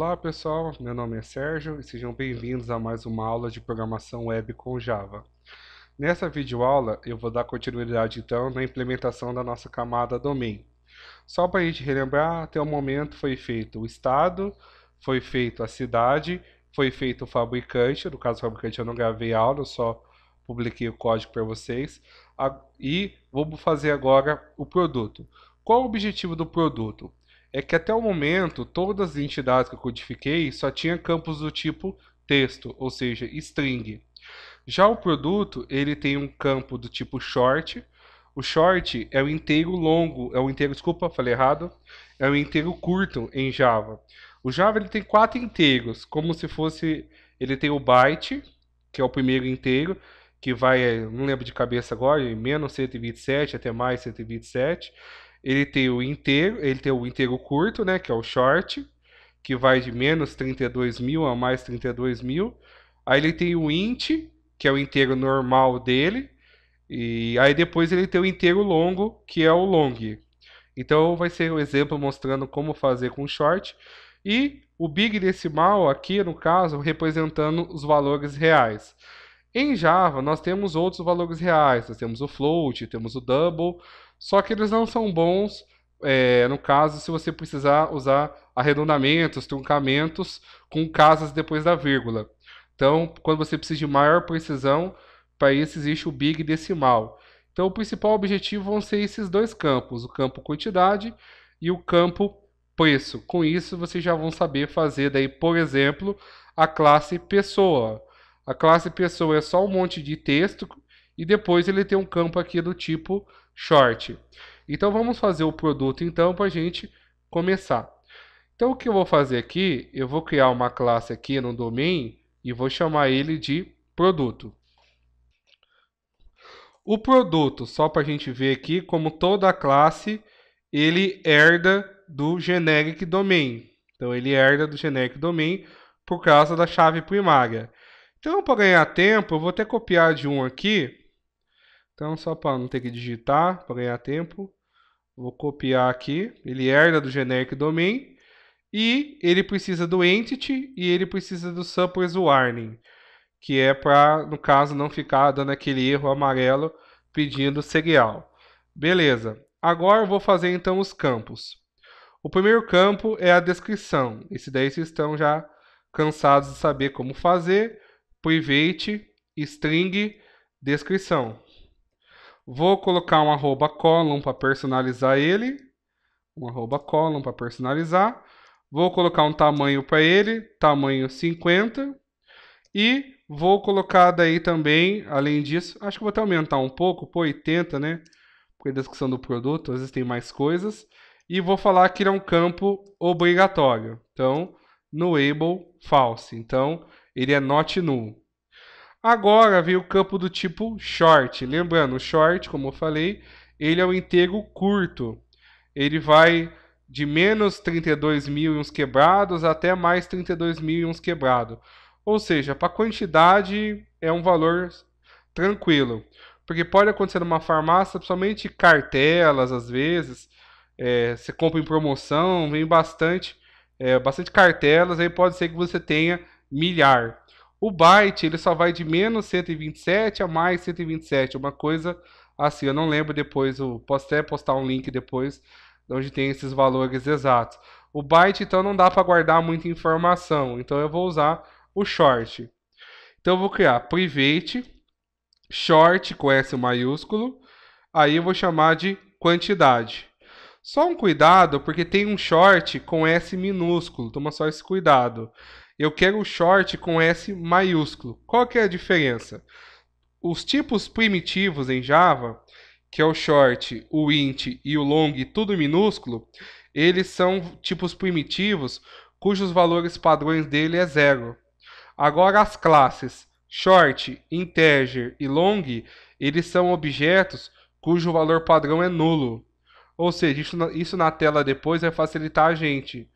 Olá pessoal, meu nome é Sérgio e sejam bem-vindos a mais uma aula de programação web com Java. Nessa videoaula eu vou dar continuidade então na implementação da nossa camada domain. Só para a gente relembrar, até o momento foi feito o estado, foi feito a cidade, foi feito o fabricante, no caso o fabricante eu não gravei aula, eu só publiquei o código para vocês, e vamos fazer agora o produto. Qual o objetivo do produto? É que até o momento, todas as entidades que eu codifiquei só tinha campos do tipo texto, ou seja, string. Já o produto, ele tem um campo do tipo short. O short é o inteiro longo, é o inteiro, desculpa, falei errado, é o inteiro curto em Java. O Java ele tem quatro inteiros, como se fosse, ele tem o byte, que é o primeiro inteiro, que vai, não lembro de cabeça agora, menos 127 até mais 127. Ele tem o inteiro, ele tem o inteiro curto, né, que é o short, que vai de menos 32 mil a mais 32 mil. Aí ele tem o int, que é o inteiro normal dele. E aí depois ele tem o inteiro longo, que é o long. Então vai ser um exemplo mostrando como fazer com short. E o big decimal aqui, no caso, representando os valores reais. Em Java, nós temos outros valores reais. Nós temos o float, temos o double, só que eles não são bons, é, no caso, se você precisar usar arredondamentos, truncamentos com casas depois da vírgula. Então, quando você precisa de maior precisão, para isso existe o big decimal. Então, o principal objetivo vão ser esses dois campos, o campo quantidade e o campo preço. Com isso, vocês já vão saber fazer daí, por exemplo, a classe pessoa. A classe pessoa é só um monte de texto e depois ele tem um campo aqui do tipo short. Então vamos fazer o produto então para a gente começar. Então o que eu vou fazer aqui, eu vou criar uma classe aqui no domain e vou chamar ele de produto. O produto, só para a gente ver aqui, como toda classe, ele herda do generic domain. Então ele herda do generic domain por causa da chave primária. Então para ganhar tempo, eu vou até copiar de um aqui então, só para não ter que digitar, para ganhar tempo, vou copiar aqui. Ele herda do generic domain e ele precisa do entity e ele precisa do suppers warning, que é para, no caso, não ficar dando aquele erro amarelo pedindo serial. Beleza. Agora eu vou fazer então os campos. O primeiro campo é a descrição. Esse daí vocês estão já cansados de saber como fazer. Private string descrição. Vou colocar um arroba column para personalizar ele. Um arroba column para personalizar. Vou colocar um tamanho para ele, tamanho 50. E vou colocar daí também, além disso, acho que vou até aumentar um pouco, por 80, né? Porque a descrição do produto, às vezes tem mais coisas. E vou falar que ele é um campo obrigatório. Então, no able false. Então, ele é not null. Agora veio o campo do tipo short. Lembrando, o short, como eu falei, ele é um inteiro curto. Ele vai de menos 32 mil e uns quebrados até mais 32 mil e uns quebrados. Ou seja, para quantidade é um valor tranquilo. Porque pode acontecer numa farmácia, principalmente cartelas, às vezes. É, você compra em promoção, vem bastante, é, bastante cartelas, aí pode ser que você tenha milhar. O byte ele só vai de menos 127 a mais 127, uma coisa assim. Eu não lembro depois, eu posso até postar um link depois onde tem esses valores exatos. O byte então não dá para guardar muita informação, então eu vou usar o short. Então eu vou criar private short com S maiúsculo, aí eu vou chamar de quantidade. Só um cuidado, porque tem um short com S minúsculo, toma só esse cuidado eu quero o short com S maiúsculo. Qual que é a diferença? Os tipos primitivos em Java, que é o short, o int e o long, tudo minúsculo, eles são tipos primitivos cujos valores padrões dele é zero. Agora as classes short, integer e long, eles são objetos cujo valor padrão é nulo. Ou seja, isso na, isso na tela depois vai facilitar a gente.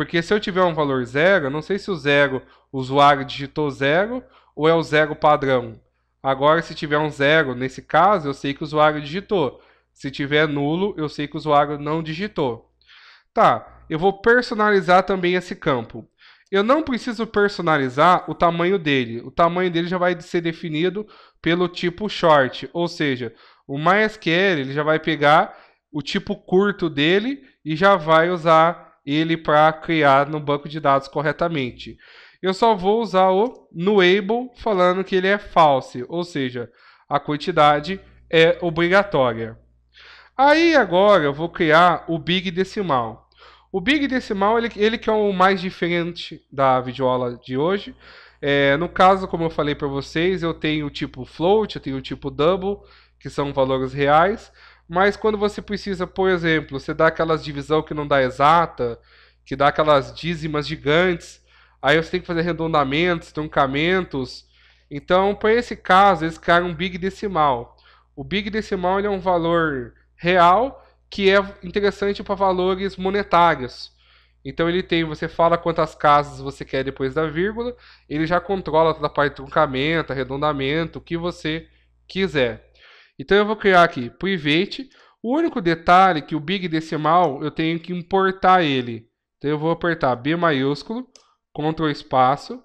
Porque se eu tiver um valor zero, não sei se o zero, o usuário digitou zero ou é o zero padrão. Agora, se tiver um zero, nesse caso, eu sei que o usuário digitou. Se tiver nulo, eu sei que o usuário não digitou. Tá, eu vou personalizar também esse campo. Eu não preciso personalizar o tamanho dele. O tamanho dele já vai ser definido pelo tipo short, ou seja, o MySQL ele já vai pegar o tipo curto dele e já vai usar ele para criar no banco de dados corretamente. Eu só vou usar o nuable falando que ele é false, ou seja, a quantidade é obrigatória. Aí agora eu vou criar o big decimal. O Big Decimal, ele, ele que é o mais diferente da videoaula de hoje. É, no caso, como eu falei para vocês, eu tenho o tipo float, eu tenho o tipo double, que são valores reais. Mas quando você precisa, por exemplo, você dá aquelas divisão que não dá exata, que dá aquelas dízimas gigantes, aí você tem que fazer arredondamentos, truncamentos. Então, para esse caso, eles criaram um Big Decimal. O Big Decimal é um valor real que é interessante para valores monetários. Então ele tem, você fala quantas casas você quer depois da vírgula, ele já controla toda a parte de truncamento, arredondamento, o que você quiser. Então eu vou criar aqui private. O único detalhe que o big decimal eu tenho que importar ele. Então eu vou apertar B maiúsculo, Ctrl espaço.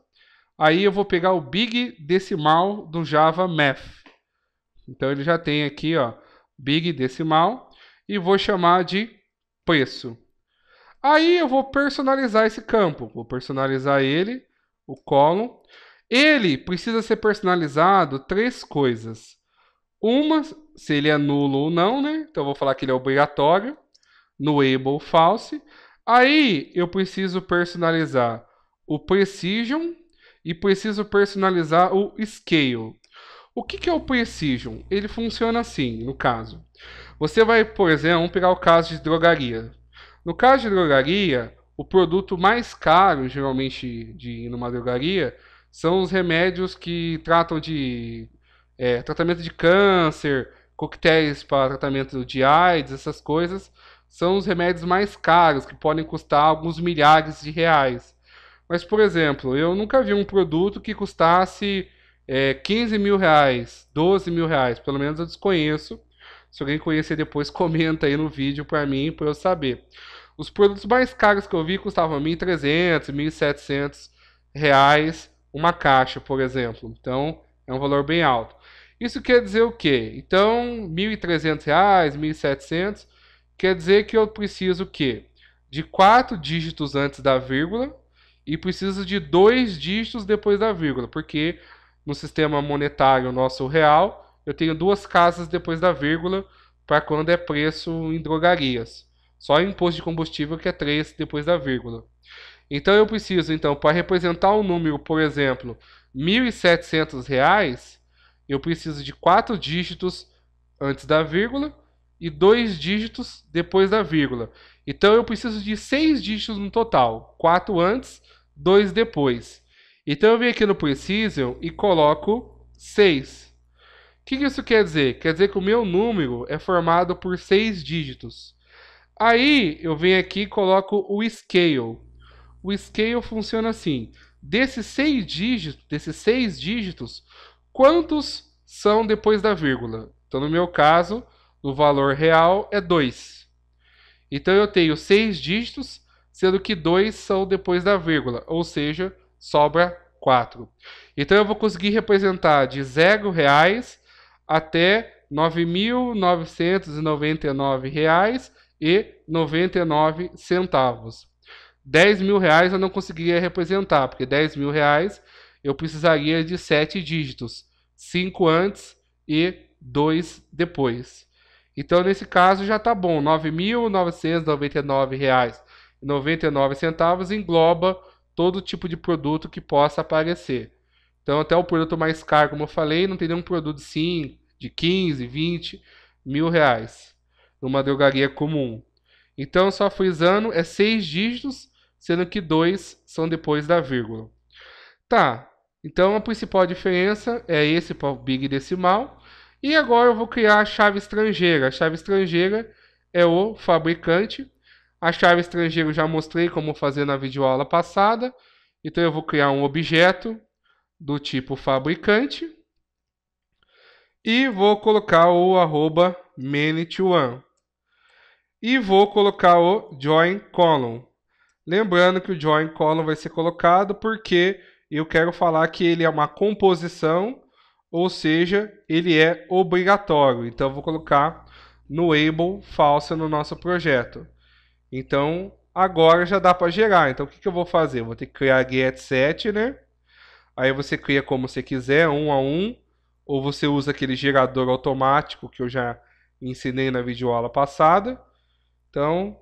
Aí eu vou pegar o big decimal do Java Math. Então ele já tem aqui, ó, big decimal e vou chamar de preço. Aí eu vou personalizar esse campo. Vou personalizar ele, o column. Ele precisa ser personalizado três coisas. Uma, se ele é nulo ou não, né? Então eu vou falar que ele é obrigatório. No able false. Aí eu preciso personalizar o precision e preciso personalizar o scale. O que, que é o precision? Ele funciona assim, no caso. Você vai, por exemplo, vamos pegar o caso de drogaria. No caso de drogaria, o produto mais caro, geralmente, de ir numa drogaria, são os remédios que tratam de é, tratamento de câncer, coquetéis para tratamento de AIDS, essas coisas. São os remédios mais caros, que podem custar alguns milhares de reais. Mas, por exemplo, eu nunca vi um produto que custasse é, 15 mil reais, 12 mil reais, pelo menos eu desconheço. Se alguém conhecer depois, comenta aí no vídeo para mim, para eu saber. Os produtos mais caros que eu vi custavam 1.300, 1.700 reais uma caixa, por exemplo. Então, é um valor bem alto. Isso quer dizer o quê? Então, 1.300 reais, 1.700, quer dizer que eu preciso o quê? De quatro dígitos antes da vírgula e preciso de dois dígitos depois da vírgula, porque no sistema monetário nosso real, eu tenho duas casas depois da vírgula para quando é preço em drogarias. Só imposto de combustível que é 3 depois da vírgula. Então eu preciso, então, para representar um número, por exemplo, R$ 1.700, eu preciso de quatro dígitos antes da vírgula e dois dígitos depois da vírgula. Então eu preciso de seis dígitos no total, quatro antes, dois depois. Então eu venho aqui no Precision e coloco 6 que, que isso quer dizer? Quer dizer que o meu número é formado por seis dígitos. Aí eu venho aqui e coloco o scale. O scale funciona assim: desses seis dígitos, desses seis dígitos, quantos são depois da vírgula? Então, no meu caso, o valor real é 2. Então eu tenho seis dígitos, sendo que dois são depois da vírgula, ou seja, sobra 4. Então eu vou conseguir representar de zero reais até R$ 9.999,99. 10 mil reais eu não conseguiria representar, porque 10 mil reais eu precisaria de 7 dígitos, 5 antes e 2 depois. Então, nesse caso, já está bom. R$ 9.999,99 engloba todo tipo de produto que possa aparecer. Então, até o produto mais caro, como eu falei, não tem nenhum produto sim de 15, 20 mil reais numa drogaria comum. Então, só frisando, é seis dígitos, sendo que dois são depois da vírgula. Tá, então a principal diferença é esse para o Big Decimal. E agora eu vou criar a chave estrangeira. A chave estrangeira é o fabricante. A chave estrangeira eu já mostrei como fazer na videoaula passada. Então eu vou criar um objeto do tipo fabricante. E vou colocar o arroba many1. E vou colocar o join column. Lembrando que o join column vai ser colocado porque eu quero falar que ele é uma composição, ou seja, ele é obrigatório. Então, vou colocar no able falsa no nosso projeto. Então, agora já dá para gerar. Então, o que, que eu vou fazer? Eu vou ter que criar get set, né? Aí você cria como você quiser, um a um, ou você usa aquele gerador automático que eu já ensinei na videoaula passada. Então,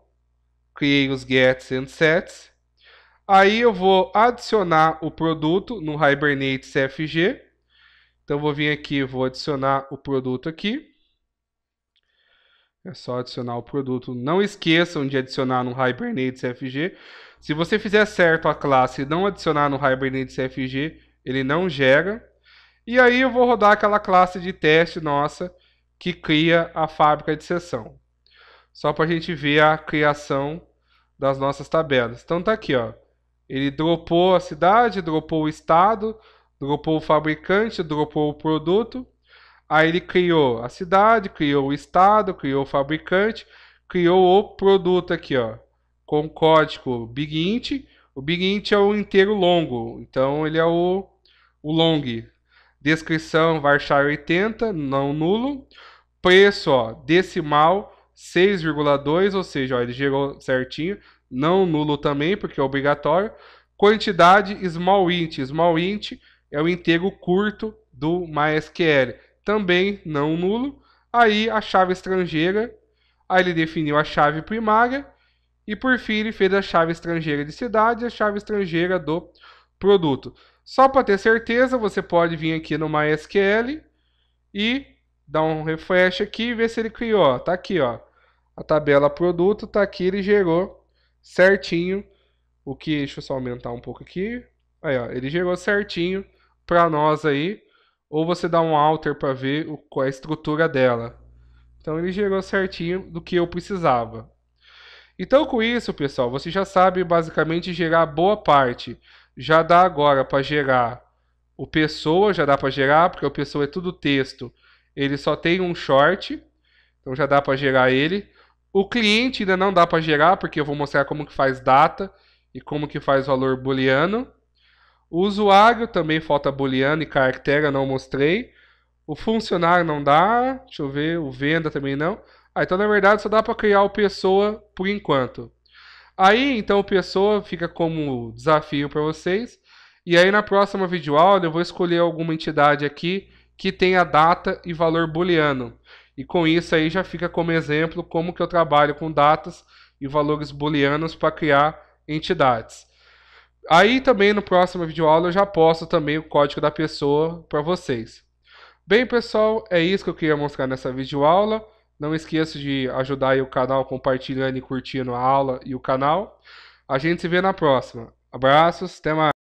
criei os gets and sets. Aí eu vou adicionar o produto no Hibernate CFG. Então vou vir aqui, vou adicionar o produto aqui. É só adicionar o produto. Não esqueçam de adicionar no Hibernate CFG. Se você fizer certo a classe e não adicionar no Hibernate CFG, ele não gera. E aí eu vou rodar aquela classe de teste nossa que cria a fábrica de sessão. Só para a gente ver a criação das nossas tabelas. Então tá aqui, ó. Ele dropou a cidade, dropou o estado, dropou o fabricante, dropou o produto. Aí ele criou a cidade, criou o estado, criou o fabricante, criou o produto aqui, ó, com código BigInt. O BigInt é o inteiro longo, então ele é o, o long. Descrição varchar 80, não nulo. Preço, ó, decimal 6,2, ou seja, ó, ele gerou certinho não nulo também, porque é obrigatório. Quantidade small int. Small int é o inteiro curto do MySQL. Também não nulo. Aí a chave estrangeira, aí ele definiu a chave primária e por fim ele fez a chave estrangeira de cidade e a chave estrangeira do produto. Só para ter certeza, você pode vir aqui no MySQL e dar um refresh aqui e ver se ele criou. Tá aqui, ó. A tabela produto tá aqui, ele gerou certinho o que. Deixa eu só aumentar um pouco aqui. Aí, ó, ele gerou certinho para nós aí. Ou você dá um alter para ver o, qual é a estrutura dela. Então ele gerou certinho do que eu precisava. Então com isso, pessoal, você já sabe basicamente gerar boa parte. Já dá agora para gerar o pessoa, já dá para gerar, porque o pessoa é tudo texto. Ele só tem um short, então já dá para gerar ele. O cliente ainda não dá para gerar, porque eu vou mostrar como que faz data e como que faz valor booleano. O usuário também falta booleano e caractere, não mostrei. O funcionário não dá, deixa eu ver, o venda também não. Ah, então na verdade só dá para criar o pessoa por enquanto. Aí então o pessoa fica como desafio para vocês. E aí na próxima videoaula eu vou escolher alguma entidade aqui que tenha data e valor booleano. E com isso aí já fica como exemplo como que eu trabalho com datas e valores booleanos para criar entidades. Aí também no próximo vídeo aula eu já posto também o código da pessoa para vocês. Bem pessoal, é isso que eu queria mostrar nessa videoaula. Não esqueça de ajudar o canal compartilhando e curtindo a aula e o canal. A gente se vê na próxima. Abraços, até mais.